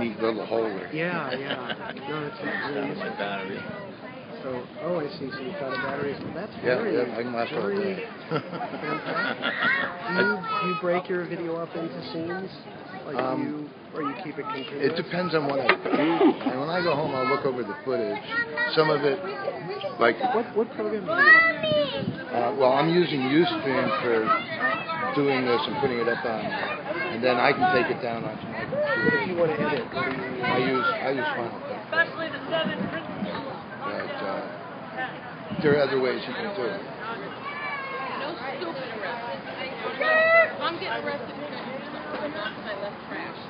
neat little holder. Yeah, yeah. No, it's really useful. battery. So, oh, I see. So you've got a battery. That's Yeah, very, yeah, I can last all day. Do you, do you break your video up into scenes? Like Um, you, or you keep it continuous? It depends on what I do. And when I go home, I'll look over the footage. Some of it, like, What what program do you use? uh, well, I'm using Ustream for doing this and putting it up on, and then I can take it down onto my If you want to edit, what do you I use I use Final Cut, Especially the seven principles. but uh, there are other ways you can do it. No stupid arrests. I'm getting arrested for because I left trash.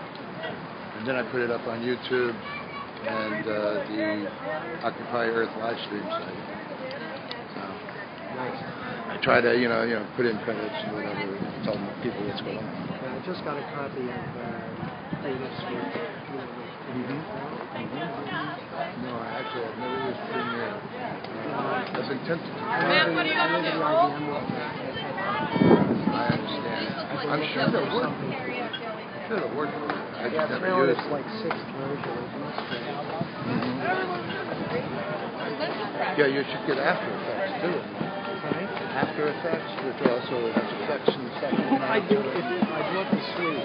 And then I put it up on YouTube and uh, the Occupy Earth live stream site. So Nice. I try to, you know, you know, put in credits and whatever, and tell people what's going on. Yeah, I just got a copy of uh, Taylor Swift. Mm-hmm. No, I actually I've never used Premiere. Uh, I've been tempted to. Man, what are you I gonna live in do? the IBM office. I understand. I'm sure they'll work. Sure they'll work. I Yeah, just it's never now used it's it. like sixth version. It's much. Yeah, you should get After Effects too. After Effects, which also has effects in the second one. I do. I'd love to see.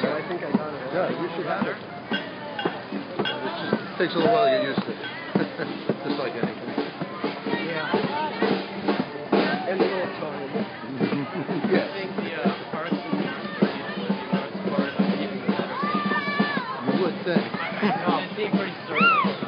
So I think I got it. Yeah, you should have it. It just takes a little while to get used to. it. just like anything. Yeah. And a little time. yes. You would think. That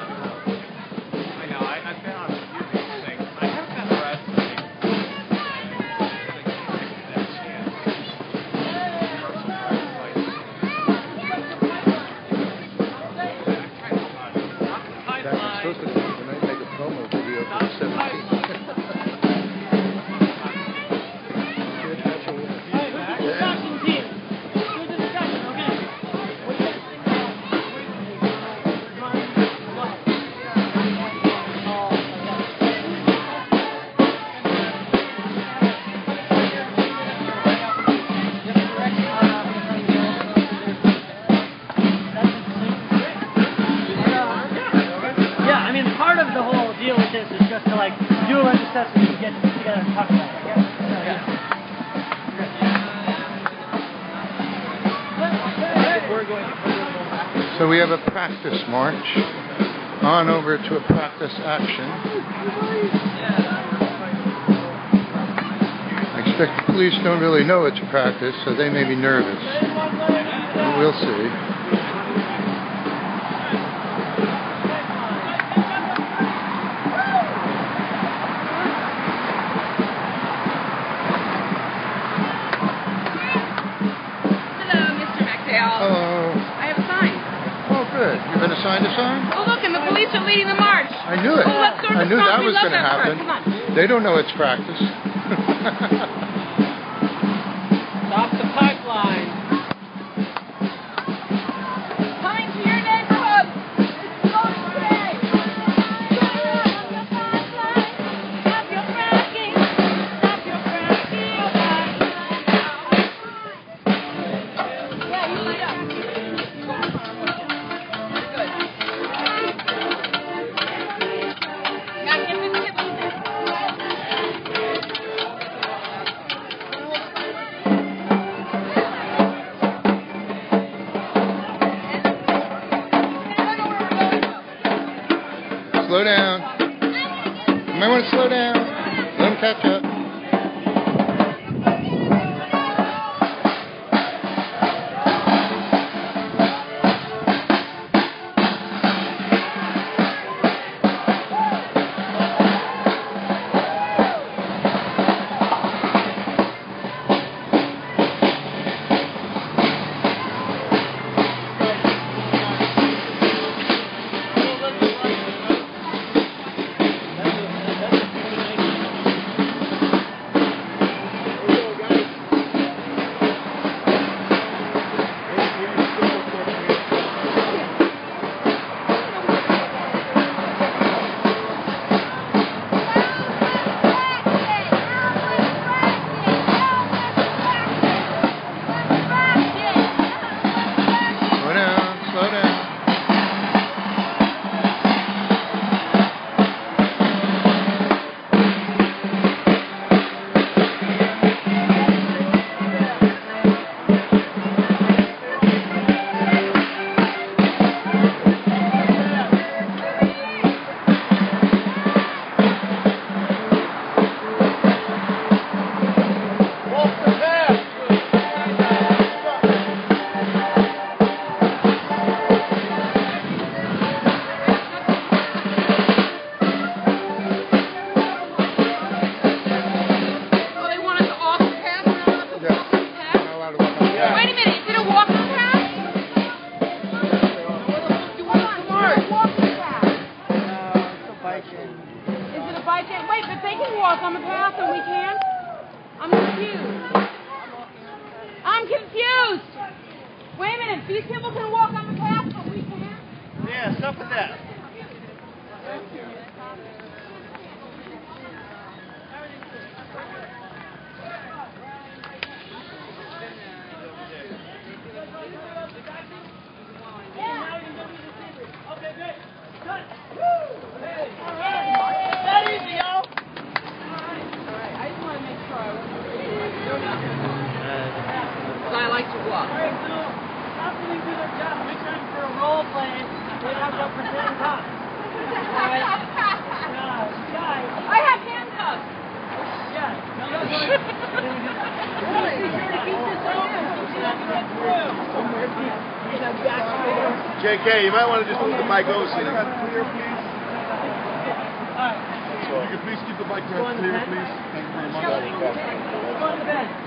practice action. I expect the police don't really know it's a practice, so they may be nervous. We'll see. Knew that was going to happen. They don't know it's practice.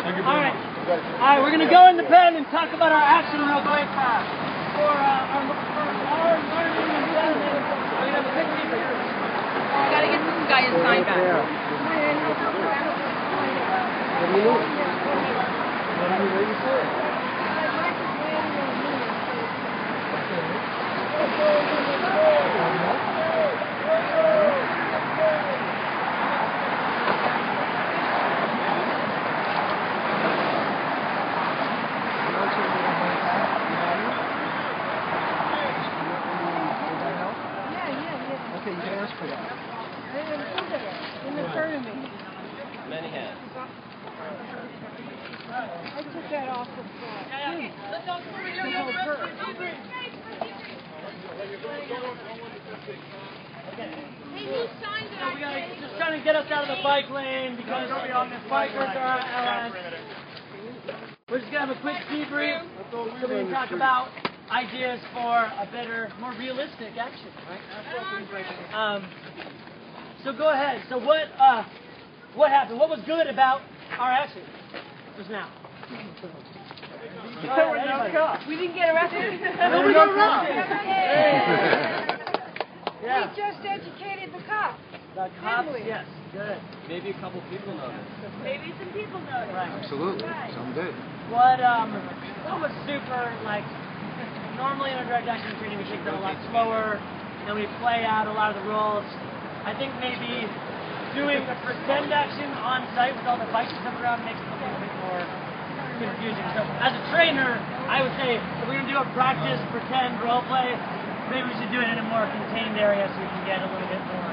Thank you All very right. much. All right, we're gonna go in the pen and talk about our action real quick. Uh, for uh, our for our learning and development. We're gonna have a quick debrief. I gotta get this guy his sign back. What do you need? What are you waiting for? Okay, you can ask for that. Didn't occur to me. Many hands. I took that off the floor. Yeah, yeah. Let's go. Here we go. Debrief. Okay. Hey, who signed it? So we gotta just trying to get us out of the bike lane because bikers are allies. We're just gonna have a quick debrief so we can talk about ideas a better, more realistic action, right? Um, so go ahead. So what uh, what happened? What was good about our action just now? There were no cops. We didn't get arrested. Nobody got arrested. We just educated the cops. The cops, yes, good. Maybe a couple people noticed. Maybe some people noticed. Right. Absolutely. Some did. What um what was super like normally in a direct action training we take that a lot slower and we play out a lot of the rules. I think maybe doing a pretend action on site with all the bikes coming around makes it a little bit more confusing. So as a trainer, I would say if we're gonna do a practice pretend role play, maybe we should do it in a more contained area so we can get a little bit more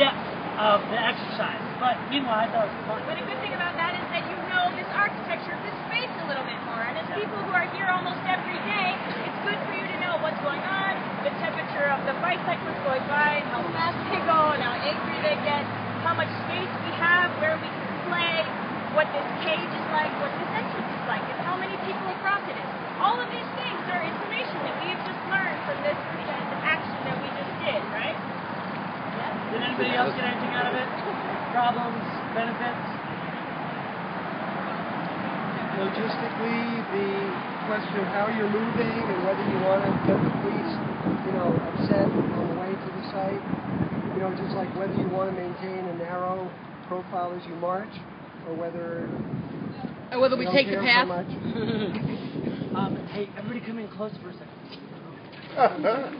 depth of the exercise. But meanwhile I thought it was fun. But a good thing about that is that you know this architecture, this space a little bit more. And as people who are here almost every day, it's good for you to know what's going on, the temperature of the bicyclist going by, and how fast they go, and how angry they get, how much space we have, where we can play, what this cage is like, what this entrance is like, and how many people across it is. All of these things are information that we've just learned from this pretend action that we just did, right? Did anybody else get anything out of it? Problems, benefits? Logistically, the question of how you're moving and whether you want to get the police, you know, upset on the way to the site. You know, just like whether you want to maintain a narrow profile as you march, or whether Or whether we take the care so path. much. Um, hey, everybody come in close for a second.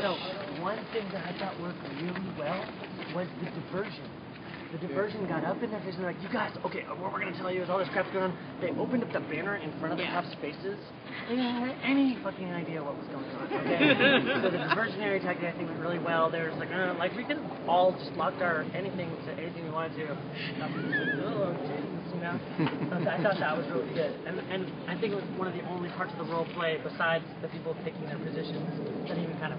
So, one thing that I thought worked really well was the diversion. The diversion got up in their face and they're like, you guys, okay, what we're going to tell you is all this crap's going on. They opened up the banner in front of the cops' faces. They didn't have any fucking idea what was going on, okay? so the diversionary tactic, I think, went really well. They were just like, uh, like, we could have all just locked our anything to anything we wanted to. You know? I thought that was really good. And, and I think it was one of the only parts of the role play, besides the people taking their positions, that even kind of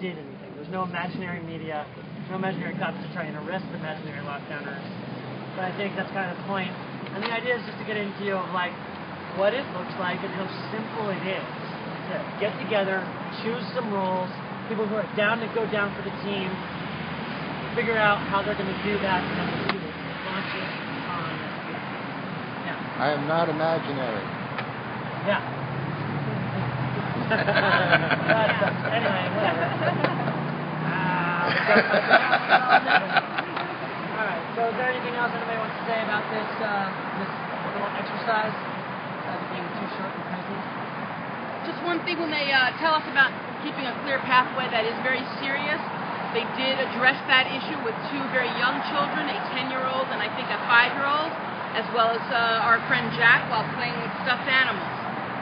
did anything. There's no imaginary media, no imaginary cops to try and arrest the imaginary lockdowners. But I think that's kind of the point. And the idea is just to get into of like what it looks like and how simple it is to get together, choose some roles, people who are down to go down for the team, figure out how they're going to do that, and then do it. Launch it on. Yeah. I am not imaginary. Yeah. that sucks. Uh, anyway, whatever. All right. So is there anything else anybody wants to say about this uh, this little exercise? Uh, being too short and crazy. Just one thing when they uh, tell us about keeping a clear pathway that is very serious, they did address that issue with two very young children, a 10-year-old and I think a 5-year-old, as well as uh, our friend Jack while playing with stuffed animals.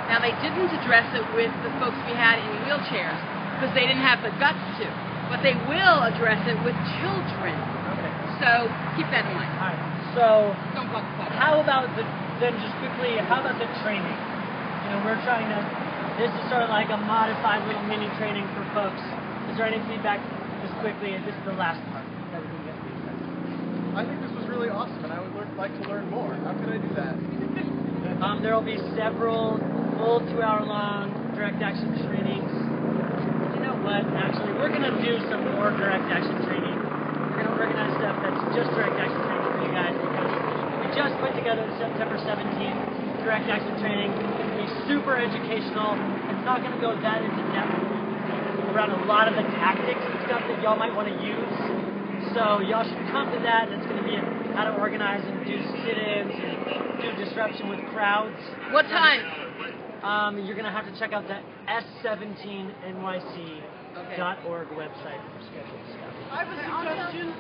Now they didn't address it with the folks we had in wheelchairs because they didn't have the guts to, but they will address it with children. Okay. So keep that in mind. All right. So Don't the how about the then just quickly? How about the training? You know, we're trying to. This is sort of like a modified little mini training for folks. Is there any feedback? Just quickly, this is the last part that we can get. I think this was really awesome, and I would learn, like to learn more. How could I do that? Um, there will be several full two-hour-long direct action trainings. What? Actually, we're gonna do some more direct action training. We're gonna organize stuff that's just direct action training for you guys because we just put together the September 17th direct action training. It's gonna be super educational. It's not gonna go that into depth around a lot of the tactics and stuff that y'all might want to use. So y'all should come to that. It's going to be how to organize and do sit-ins and do disruption with crowds. What time? Um, you're going to have to check out the S17NYC.org website for scheduled stuff. I have a suggestion.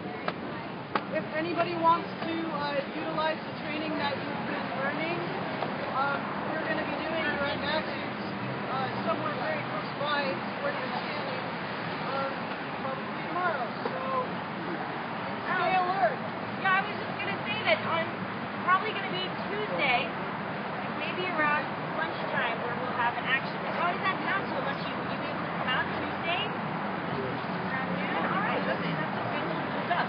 If anybody wants to uh, utilize the training that you've been learning, um, we're going to be doing it right next uh, somewhere very close by where you're standing, um, probably tomorrow. So stay alert. Yeah, I was just gonna say that on probably gonna be Tuesday, maybe around lunchtime, where we'll have an action. How does that sound so much? You, you able to come out Tuesday? Around noon? All right, that's, that's a good little stuff.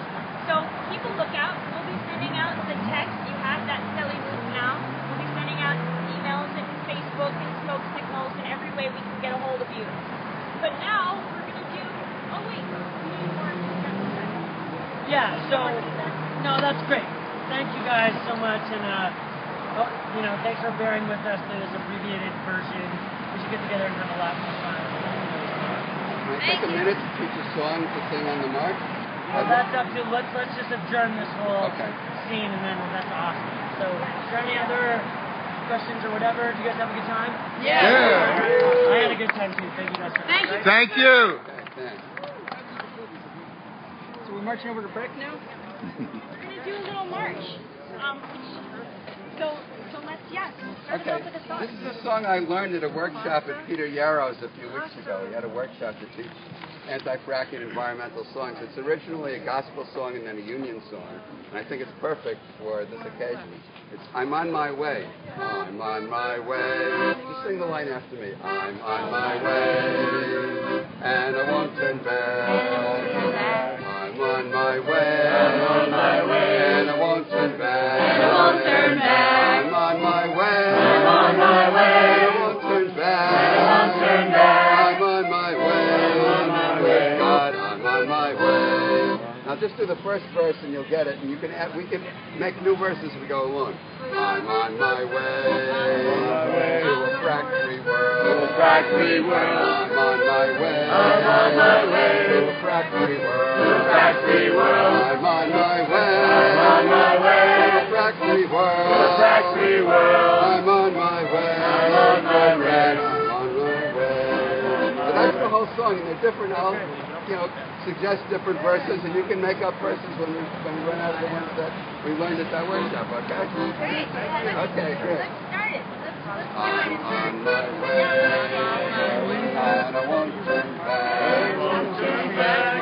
So keep a lookout. We'll be sending out the text. You have that Skelly loop now. We'll be sending out emails and Facebook and smoke signals and every way we can get a hold of you. But now we're gonna do. Oh wait, we need more. Yeah, so, no, that's great. Thank you guys so much. And, uh, oh, you know, thanks for bearing with us through this abbreviated version. We should get together and have a lot more fun. Can I take a minute to teach a song to sing on the march? Well, that's up to, let's, let's just adjourn this whole Okay. scene and then that's awesome. So, is there any other questions or whatever? Did you guys have a good time? Yeah. I had a good time too. Thank you guys for Thank you. Thank you. Okay, thanks. So we're marching over to Brecht now? We're gonna do a little march. Um, so, so let's yeah, start Okay, off with a song. this is a song I learned at a workshop at Peter Yarrow's a few weeks ago. He had a workshop to teach anti-fracking environmental songs. It's originally a gospel song and then a union song, and I think it's perfect for this occasion. It's I'm on my way. I'm on my way. Just sing the line after me. I'm on my way, and I won't turn back. I'm on my way. I'm on my way, just do the first verse and you'll get it, and you can add, we can make new verses as we go along. I'm on my way on my way to a fractory world. To a fractory world. I'm on my way. I'm on my way to a fractory world. To a fractory world. I'm on my way. I'm on my way world. To world. I'm on my way. I'm on my way. I'm on my way. So that's the whole song, and they're different. I'll, you know, suggest different verses, and you can make up verses when we when we run out of the ones that we learned at that workshop. Okay. Great. Okay, great. let's start it. Let's, let's do I'm it. on my way, and I won't turn back. won't turn back.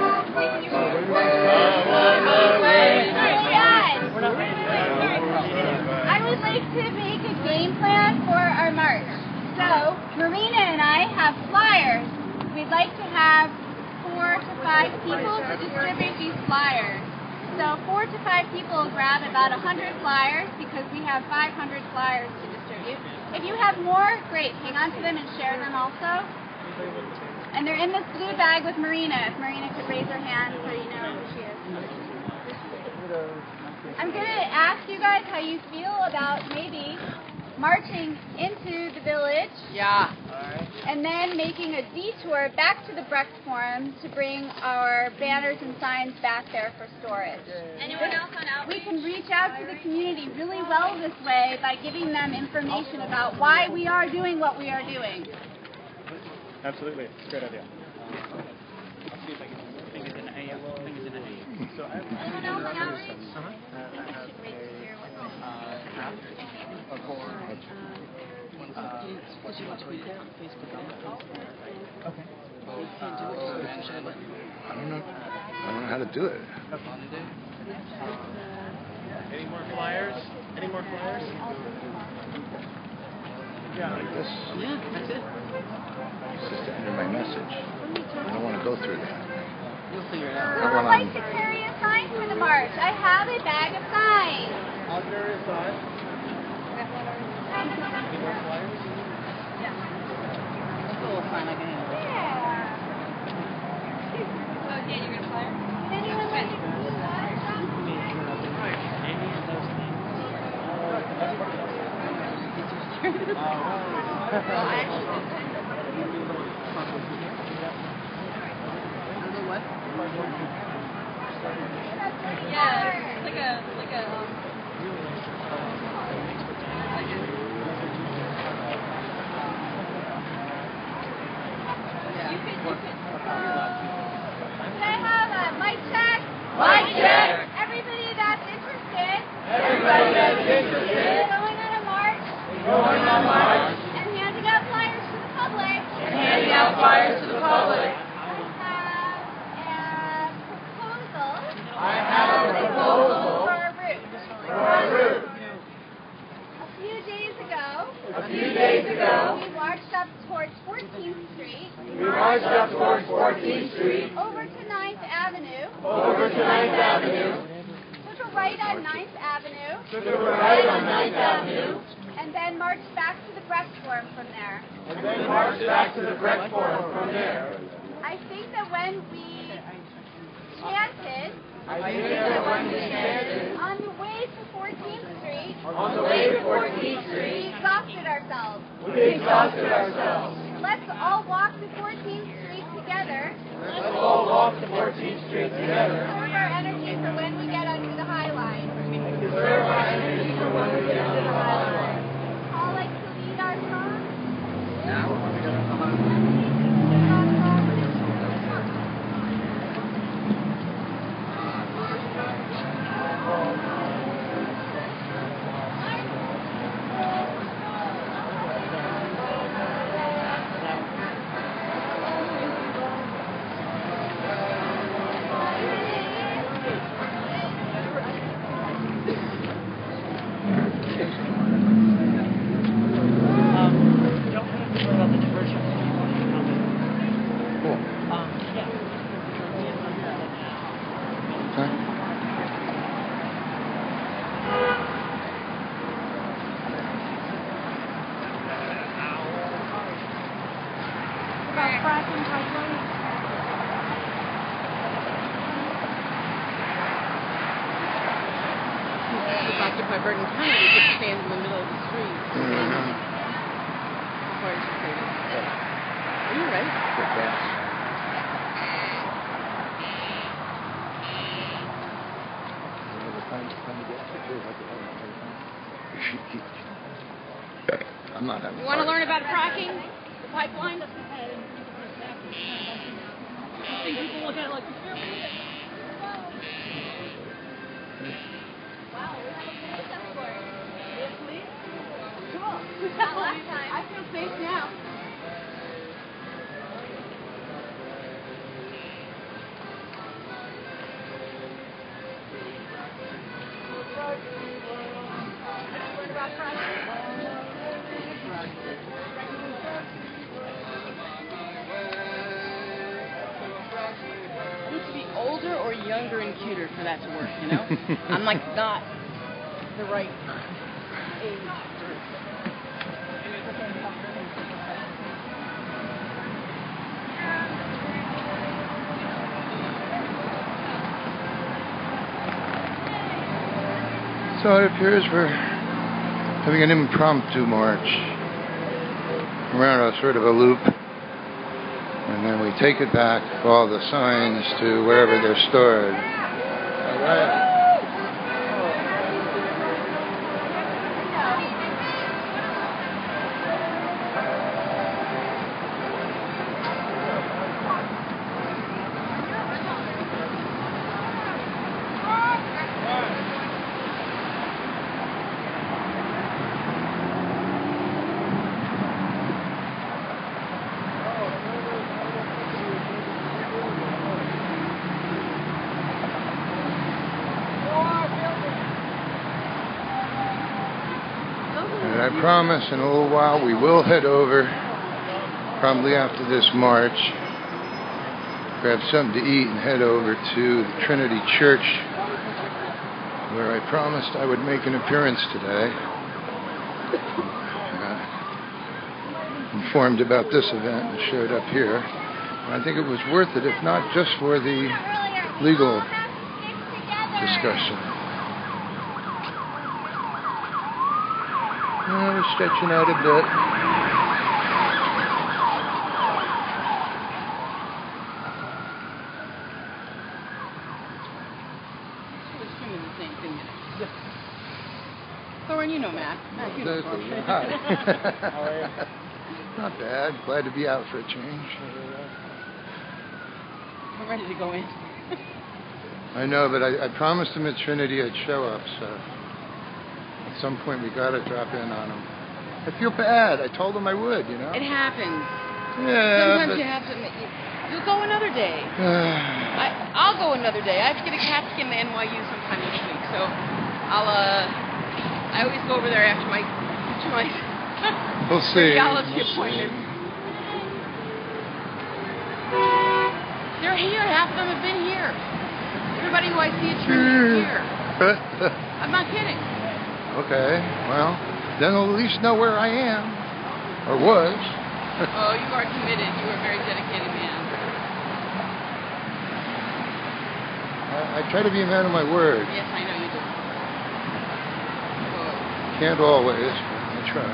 Marina and I have flyers. We'd like to have four to five people to distribute these flyers. So, four to five people will grab about 100 flyers because we have 500 flyers to distribute. If you have more, great. Hang on to them and share them also. And they're in this blue bag with Marina. If Marina could raise her hand so you know who she is. I'm going to ask you guys how you feel about maybe marching into the village Yeah. and then making a detour back to the Brecht Forum to bring our banners and signs back there for storage. Anyone else on We can reach out to the community really well this way by giving them information about why we are doing what we are doing. Absolutely. It's a great idea. I'll see if I can think of an A. Think of an A. So I have Anyone else on outreach? uh-huh. I should wait to hear what this uh, app for uh, Because you want to tweet it on Facebook and Instagram. okay. You can't do it so you push a. I don't know. I don't know how to do it. Any more flyers? Any more flyers? Yeah. Like this. Yeah, that's it. It's just to enter my message. I don't want to go through that. You'll figure it out. How would like to carry a sign for the march? I have a bag of signs. I'll carry a sign. Any more flyers? Still fine, I can handle it. Yeah. It's like a, like a, um, Yeah. you could, you could, Can I have a mic check? Mic check. Everybody that's interested. Everybody that's interested. Going on a march. Going on march. And handing out flyers to the public. And handing out flyers to the public. I have a proposal. I have a proposal For a route. for a route. A few days ago. A few days ago, We marched up towards 14th Street. we marched up towards 14th Street, Over to 9th Avenue. over to 9th Avenue, Took a right on 9th Avenue. took a right on 9th Avenue, And then marched back to the Brecht Forum from there. and then marched back to the Brecht Forum from there. I think that when we chanted I think that we chanted on the way to 14th Street, on the way to 14th Street, we exhausted ourselves. we exhausted ourselves. Let's all walk to 14th Street together. Let's all walk to 14th Street together. Conserve our energy for when we get under the High Line. Conserve our energy for when we get under the High Line. All like to lead our song. Um, It appears we're having an impromptu march. around a sort of a loop, and then we take it back, all the signs to wherever they're stored. All right. And I promise in a little while we will head over, probably after this march, grab something to eat and head over to the Trinity Church, where I promised I would make an appearance today. Informed about this event and showed up here. I think it was worth it, if not just for the legal discussion. Uh, we're stretching out a bit. We're swimming the. Thorin, you know Matt. Matt, you know Exactly. Hi. How are you? Not bad. Glad to be out for a change. I'm ready to go in. I know, but I, I promised him at Trinity I'd show up, so at some point we got to drop in on him. I feel bad. I told him I would, you know. It happens. Yeah, Sometimes but you have to. You, you'll go another day. I, I'll go another day. I have to get a CAT scan to NYU sometime this week, so I'll. uh I always go over there after my after my we'll see. radiology We'll see. appointment. They're here. Half of them have been here. Everybody who I see at Trinity is here. I'm not kidding. okay. Well, they'll at least know where I am, or was. Oh, you are committed. You are a very dedicated man. I, I try to be a man of my word. Yes, I know you do. Oh, Can't always, but I try.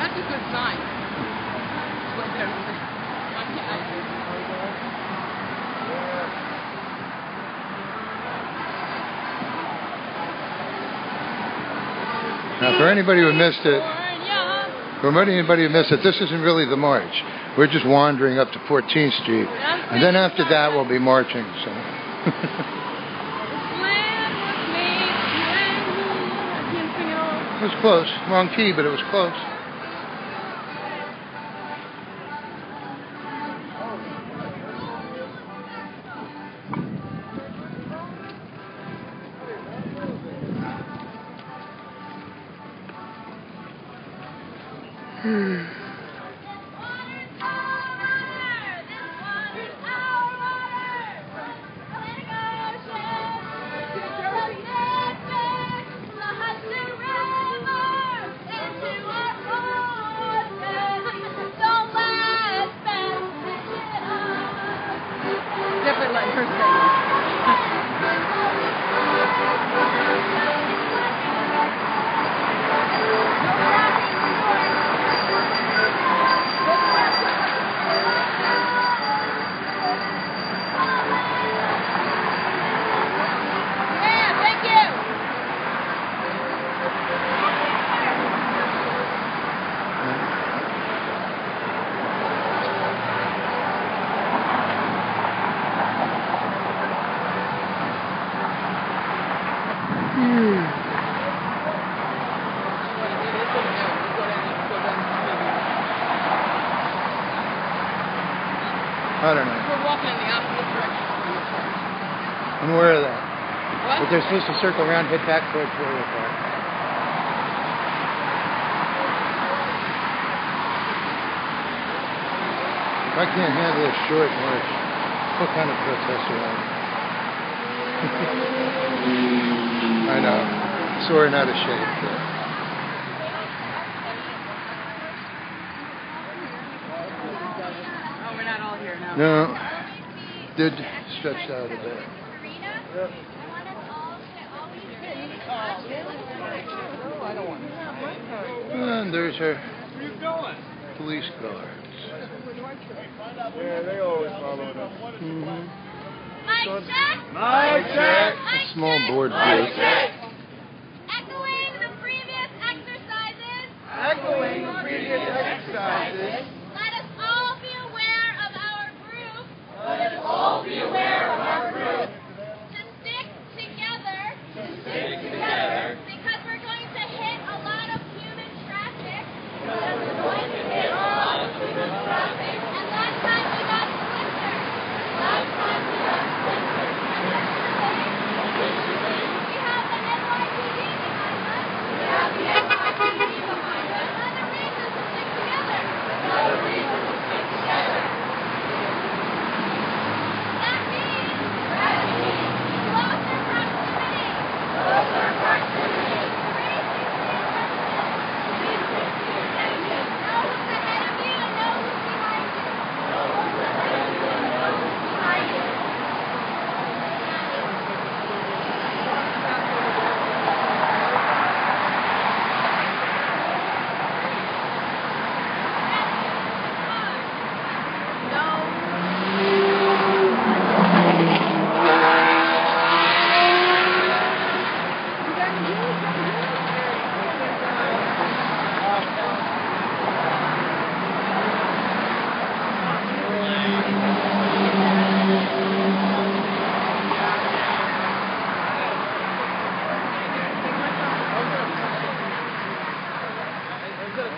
That's a good sign. It's what they're- Now, for anybody who missed it, for anybody who missed it, this isn't really the march. We're just wandering up to 14th Street, and then after that we'll be marching. So, it was close. Wrong key, but it was close. they're supposed to circle around, head back towards Warrior Park. If I can't handle a short march, what kind of protester am I? I know. Sorry, not a shape. But. No, did stretch out a bit. Yep. And there's her police guards. Yeah, they always follow us. Mm-hmm. Mic check! Mic check! Small board. Mike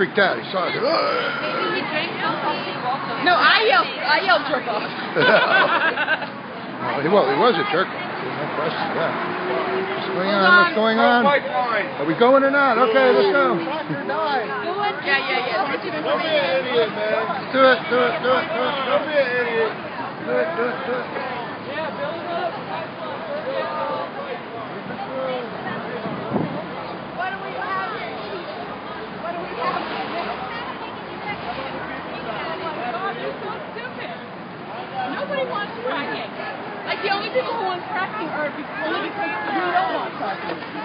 freaked out. He saw it. Maybe he drank. No, I yelled. I yelled jerk off. he was. He was a jerk off. No question. Yeah. What's going on? What's going on? Are we going or not? Okay, let's go. Yeah, yeah, yeah. Don't be an idiot, man. Do it. Do it. Do it. Do it. Do it. Do it. Do it. Do it.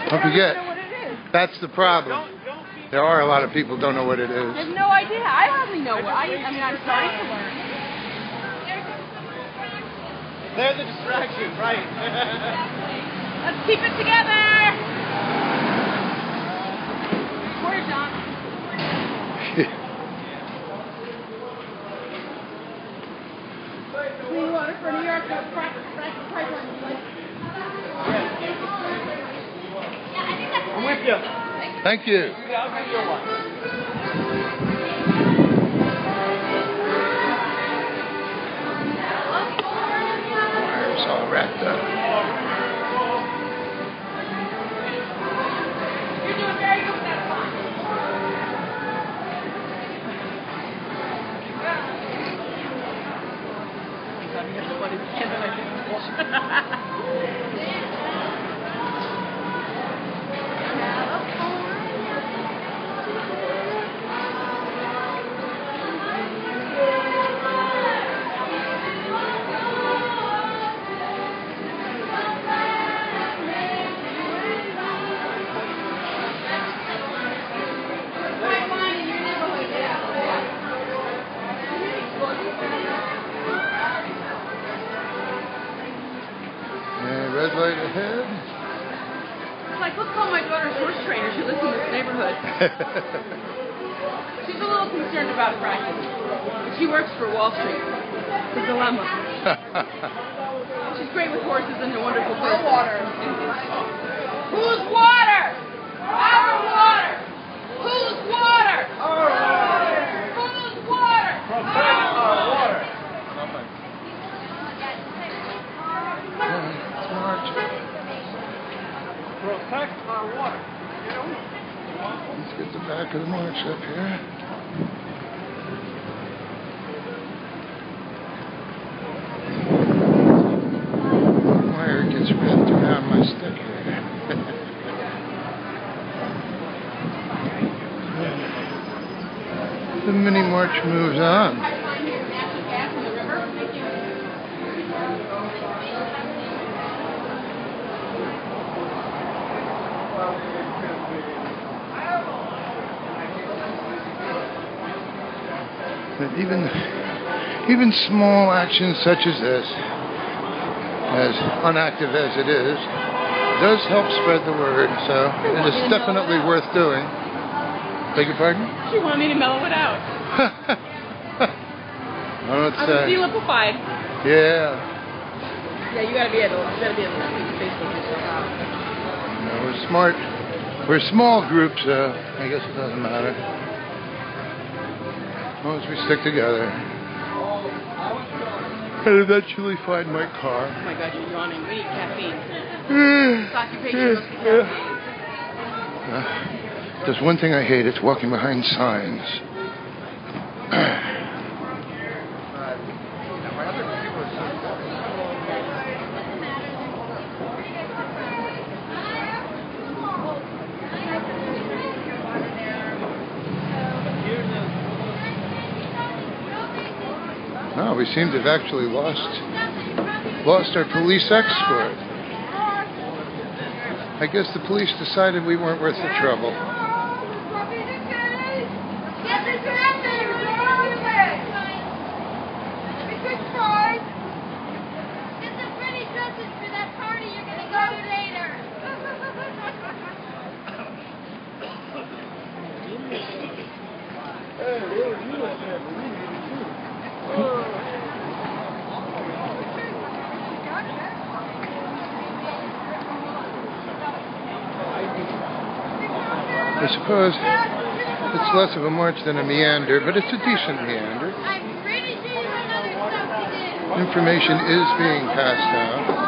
Don't forget. That's the problem. There are a lot of people don't know what it is. I have no idea. I hardly know what. I, I mean, I'm starting to learn. They're the distraction, right? Let's keep it together! Thank you. Neighborhood. She's a little concerned about. But she works for Wall Street. A dilemma. She's great with horses and a wonderful person. water. Whose water? Our water. Whose water? Our water. Whose water? Our water. Protect our water. Let's get the back of the march up here. Wire gets wrapped around my stick the mini march moves on. Even even small actions such as this, as unactive as it is, does help spread the word. So it is definitely worth doing. Beg your pardon? She wanted me to mellow it out. Oh, it's, I was uh, de-lipified. yeah. Yeah, you gotta be able, you gotta be able to tweet Facebook yourself out. You know, we're smart. We're small groups, so I guess it doesn't matter. As long as we stick together. And eventually find my car. Oh my god, you're yawning. We need caffeine. Occupation caffeine. Uh, there's one thing I hate, it's walking behind signs. No, we seem to have actually lost lost our police escort. I guess the police decided we weren't worth the trouble. I suppose it's less of a march than a meander, but it's a decent meander. Information is being passed out.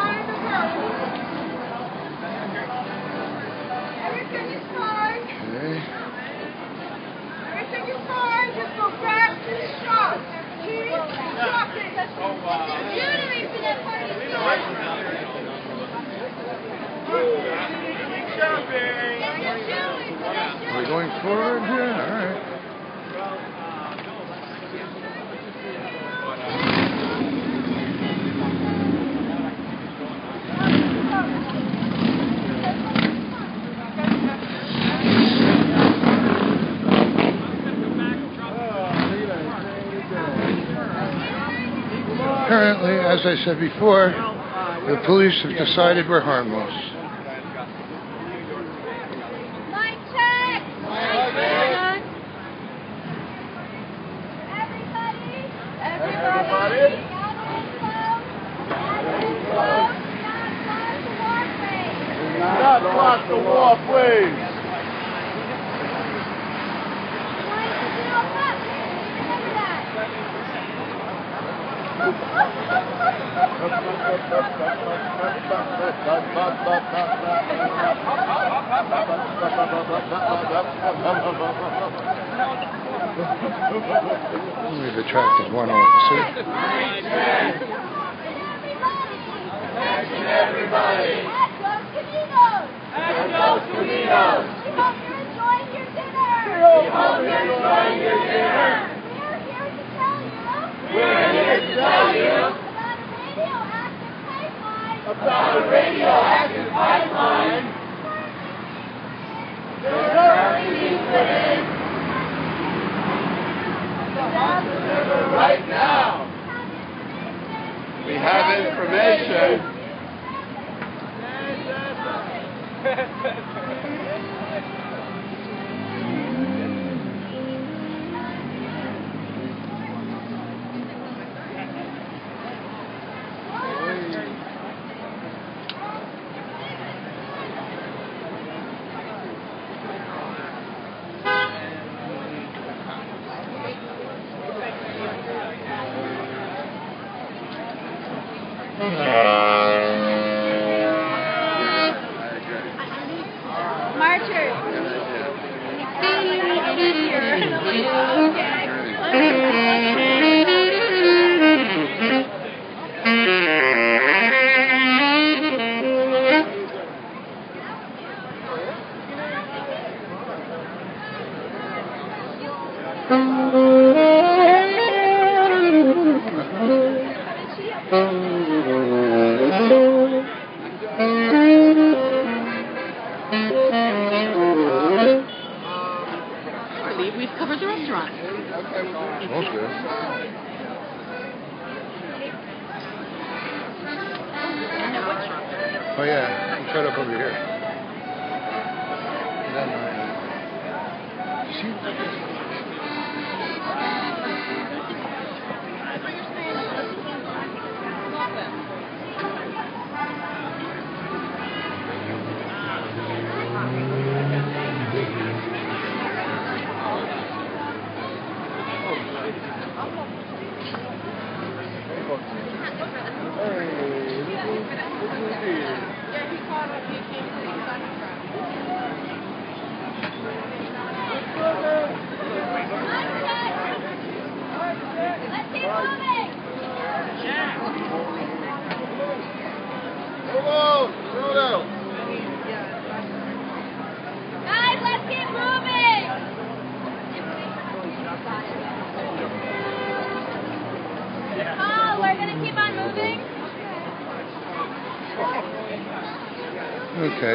Okay. Are we going forward here? All right. Apparently, as I said before, the police have decided we're harmless.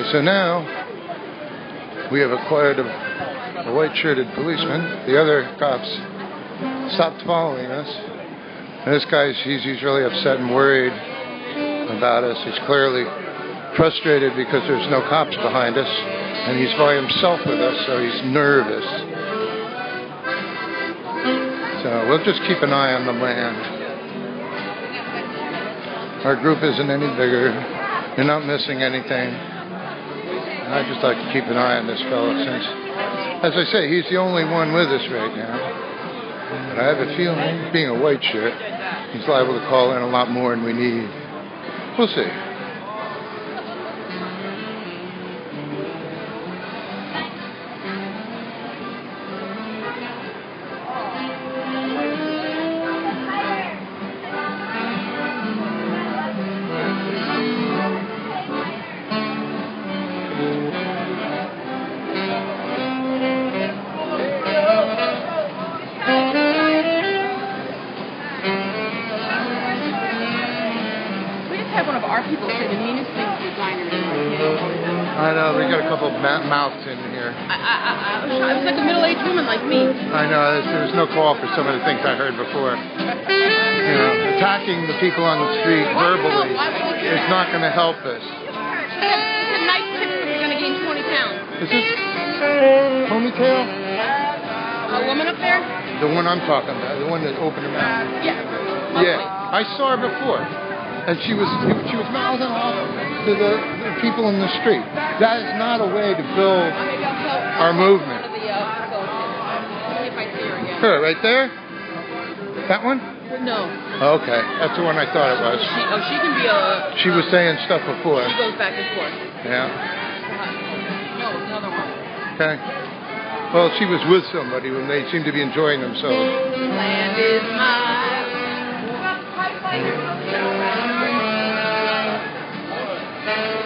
Okay, so now we have acquired a, a white shirted policeman. The other cops stopped following us. And this guy, he's, he's really upset and worried about us. He's clearly frustrated because there's no cops behind us. And he's by himself with us, so he's nervous. So we'll just keep an eye on the man. Our group isn't any bigger. You're not missing anything. I'd just like to keep an eye on this fellow since, as I say, he's the only one with us right now. But I have a feeling, being a white shirt, he's liable to call in a lot more than we need. We'll see. People on the street verbally is not going to help us. She said, she said nice tips if you're going to gain 20 pounds. Is this ponytail? A woman up there? The one I'm talking about, the one that opened her mouth. Yeah. Yeah, I saw her before, and she was she was mouthing off to the, the people in the street. That is not a way to build Maybe I'll tell our movement. one of the uh, facilities. See if I see her again. Her, right there. That one? No. Okay, that's the one I thought it was. She, oh, she can be a. She was saying stuff before. She goes back and forth. Yeah. No, another one. Okay. Well, she was with somebody when they seemed to be enjoying themselves. Land is mine. Mm-hmm.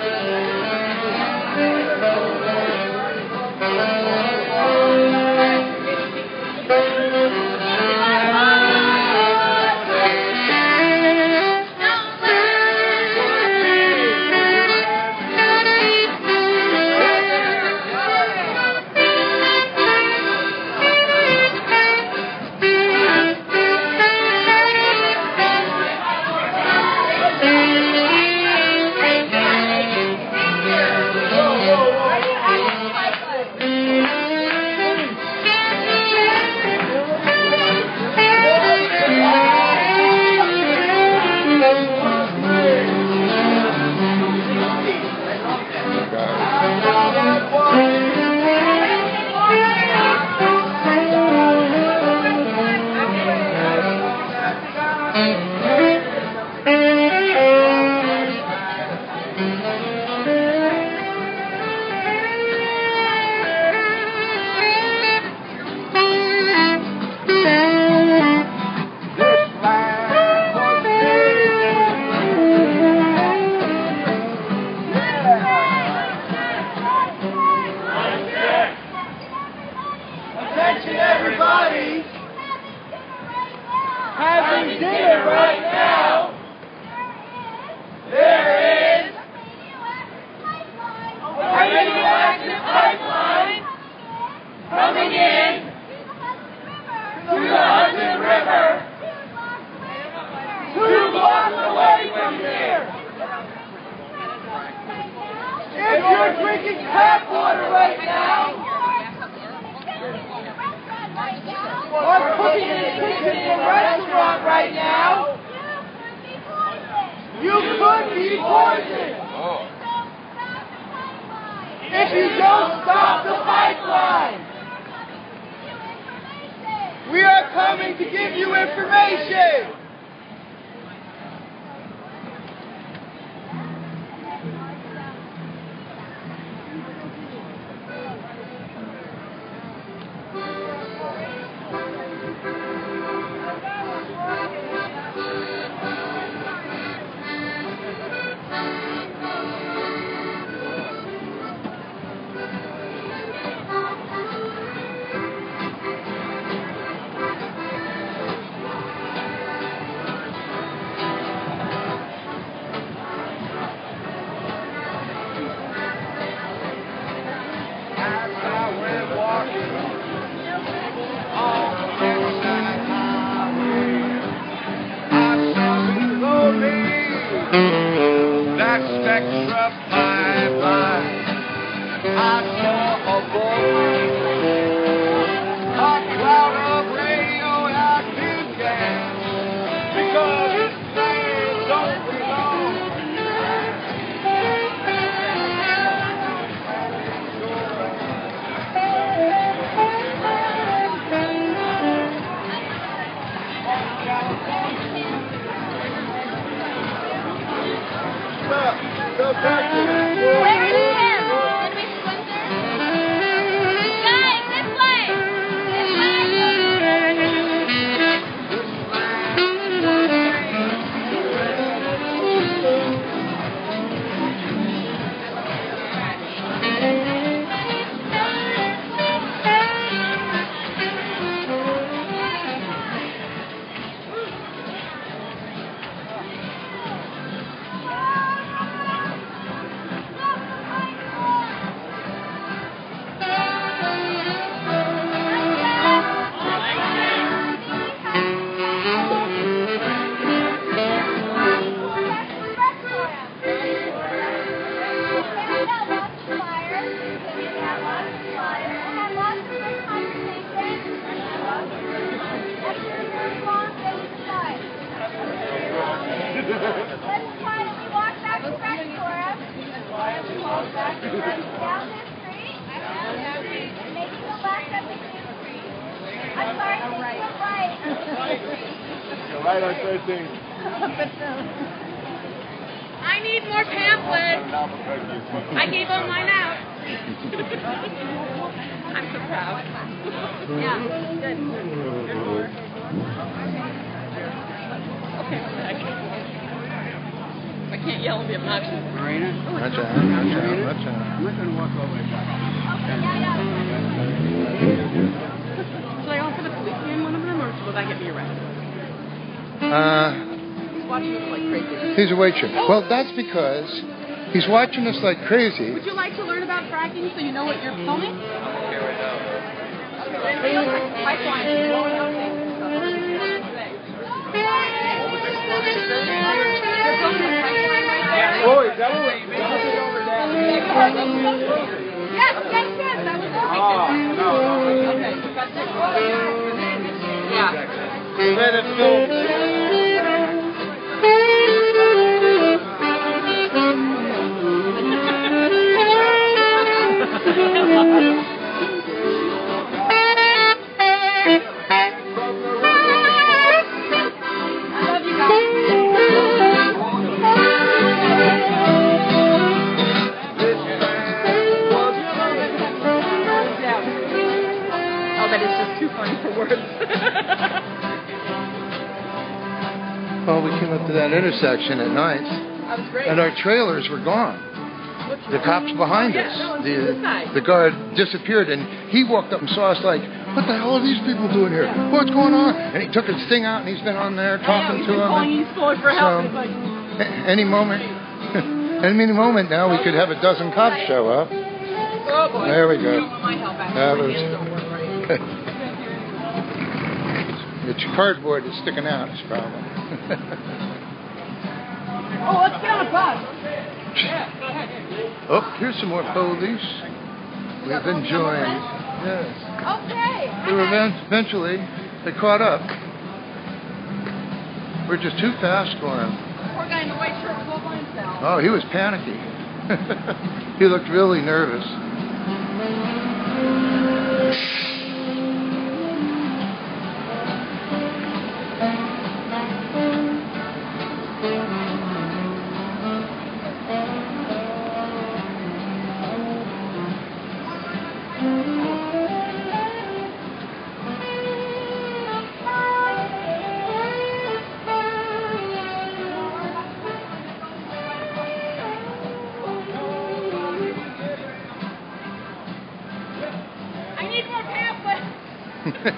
Right on 13. I need more pamphlets. I gave all mine out. I'm so proud. yeah, good. Okay, I can't yell and be obnoxious. Marina? Oh, watch out, watch out, watch out. I'm not going to walk over it. Should I offer the policeman one of them, or will that get me arrested? Uh, He's watching us like crazy. he's a waitress. Well, that's because he's watching us like crazy. Would you like to learn about fracking so you know what you're filming? Okay, right now. Pipeline is blowing up things and stuff. They're building a pipeline right there. Chloe, is that what we Yes, yes, yes, that was Oh, perfect. no, no. Okay, you got that? Yeah. Oh, that is just too funny for words. Well, we came up to that intersection at night, That was great. and our trailers were gone. The cops behind us. The, the guard disappeared, and he walked up and saw us like, "What the hell are these people doing here? What's going on?" And he took his thing out, and he's been on there talking to been him. calling and for help. so- He's like, a- any moment, any moment now, we could have a dozen cops show up. oh. There we go. That was- hands don't work right. It's cardboard is sticking out. It's problem. Oh, let's get on a bus. Yeah. Oh, here's some more police. We've been joined. Yes. Okay. They were eventually, they caught up. We're just too fast for him. Poor guy in the white shirt was all by himself. Oh, he was panicky. he looked really nervous.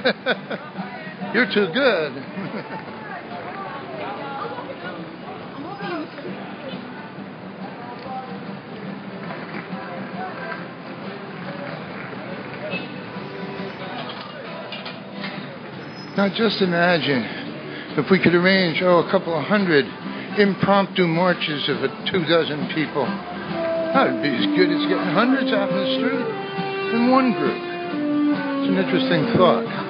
You're too good. now just imagine if we could arrange, oh, a couple of hundred impromptu marches of a two dozen people. That'd be as good as getting hundreds out in the street in one group. It's an interesting thought.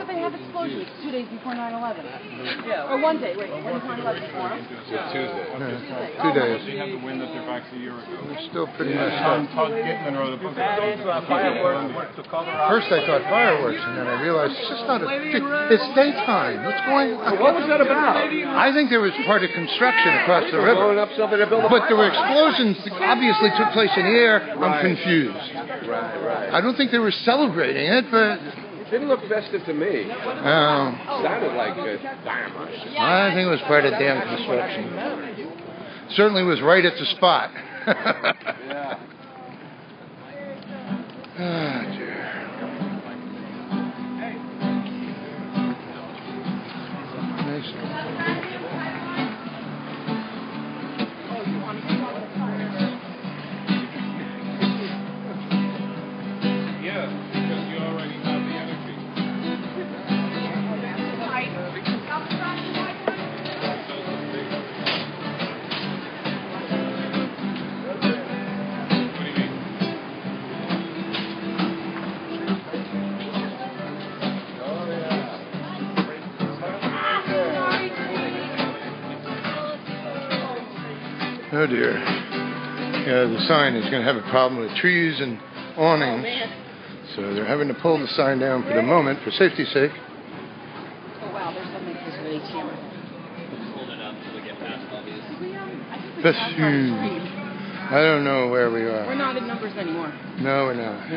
Could they have explosions two days before 9/11? Yeah. Or one day. Wait, when's 9/11 tomorrow? Tuesday. Oh, Two days. They had the wind at their backs a year ago. They're still pretty messed Tom up. Todd Gitlin wrote a book about Those fireworks to cover up. First I thought fireworks, and then I realized it's just not a. It's daytime. What's going on? What was that about? I think there was part of construction across the Blowing river. up something to build a But there were explosions that obviously took place in the air. I'm confused. Right, right. I don't think they were celebrating it, but Didn't look festive to me. um, Sounded like uh, dynamite. I think it was part of damn construction. Certainly was right at the spot. Yeah. Ah, dear. Nice. Oh dear. Yeah, the sign is going to have a problem with trees and awnings. So they're having to pull the sign down for the moment for safety's sake. Oh wow, there's something that's really camera. But hmm, I don't know where we are. We're not in numbers anymore. No, we're not.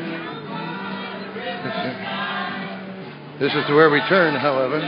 This is to where we turn, however.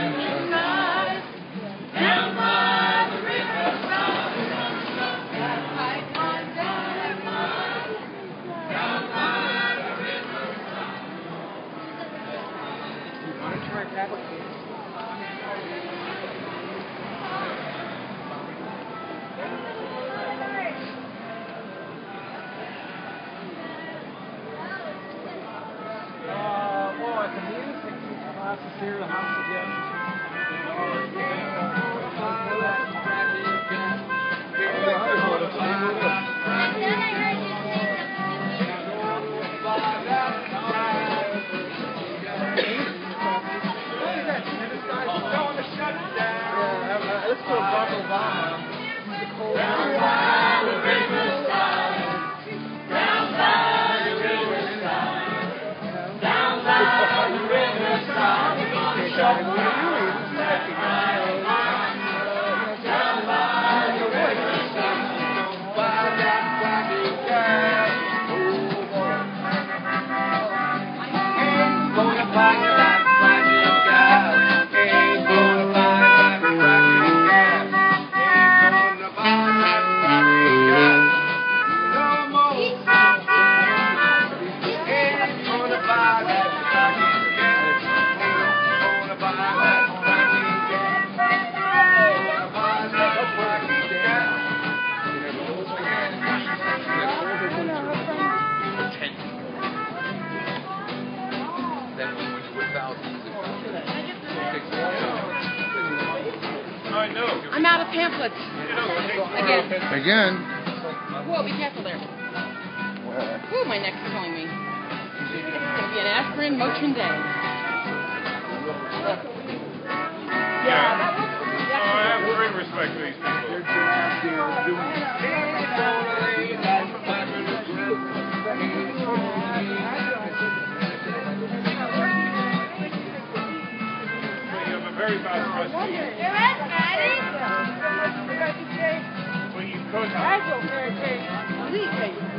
I'm out of pamphlets. Again. Again. Whoa, be careful there. Whoa, my neck's killing me. It's gonna be an aspirin Motrin day. Yeah. I have great respect for these people. You have a very bad press. But you could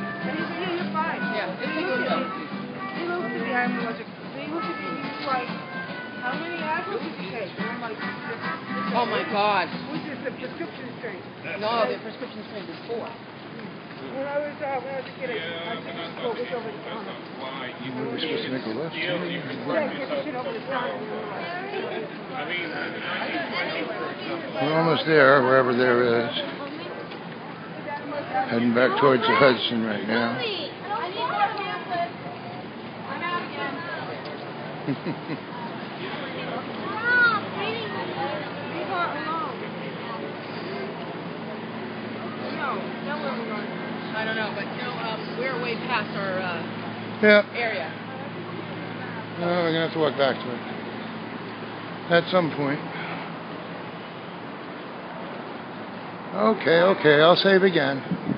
How many apples did you take? And I'm like, Oh my God. Which is the prescription strength? No, the prescription strength is four. When I was, uh, when I was a kid, I, I took this book was over the counter. We're supposed to make a left. Yeah, get the shit over the counter. We're almost there, wherever there is. Heading back towards the Hudson right now. I don't know, but you know, um, we're way past our uh, yeah. area. No, we're gonna have to walk back to it. At some point. Okay, okay, I'll save again.